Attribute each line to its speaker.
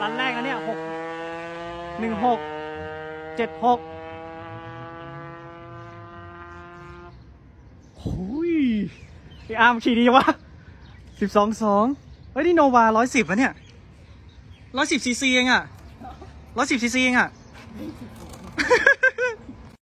Speaker 1: รันแรกนะเนี่ยหกหนึ่งหกเจ็ดหกหุยไออาร์มขี่ดีวะสิบสองสองเฮ้ย นี่โนวาร้อยสิบวะเนี่ยร้อยสิบซีซีเองอะร้อยสิบซีซีเองอะ